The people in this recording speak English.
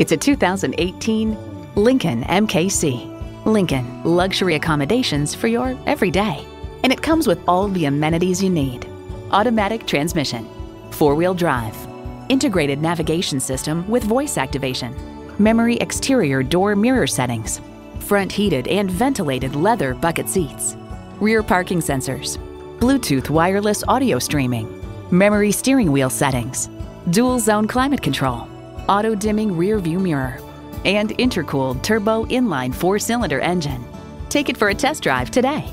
It's a 2018 Lincoln MKC. Lincoln, luxury accommodations for your everyday. And it comes with all the amenities you need. Automatic transmission, four-wheel drive, integrated navigation system with voice activation, memory exterior door mirror settings, front heated and ventilated leather bucket seats, rear parking sensors, Bluetooth wireless audio streaming, memory steering wheel settings, dual zone climate control, auto dimming rear view mirror, and intercooled turbo inline four cylinder engine. Take it for a test drive today.